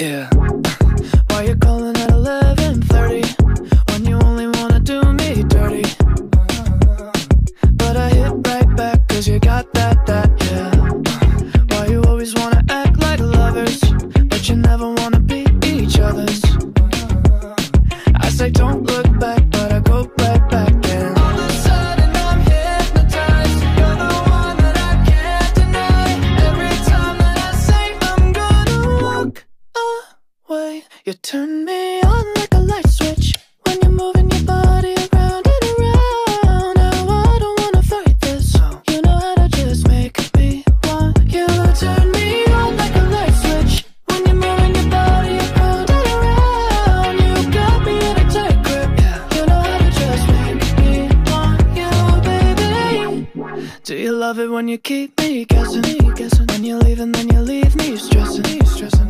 Yeah. Why you calling at 11:30 when you only wanna do me dirty? But I hit right back 'cause you got that that yeah. Why you always wanna act like lovers, but you never wanna be each other's? I say don't you turn me on like a light switch when you're moving your body around and around. Now I don't wanna fight this. You know how to just make me want you. Turn me on like a light switch when you're moving your body around and around. You got me in a tight grip. You know how to just make me want you, baby. Do you love it when you keep me guessing? guessing? When you leave and then you leave me stressing, stressing.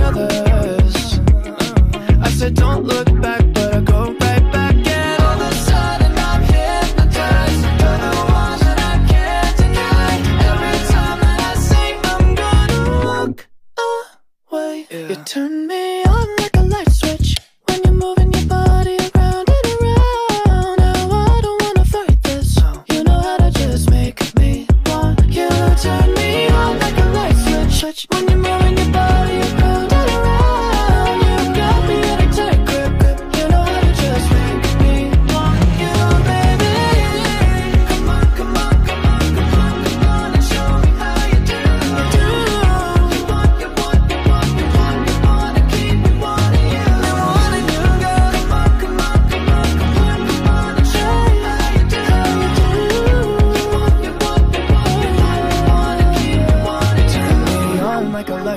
Other's? I said don't look back, but I go right back. And all of a sudden I'm hypnotized. You're the one that I can't deny. Every time that I say I'm gonna walk away, you turn me on like a light switch when you're moving your body around and around. Now I don't wanna fight this. You know how to just make me want you. Turn me on like a light switch switch when you're moving your body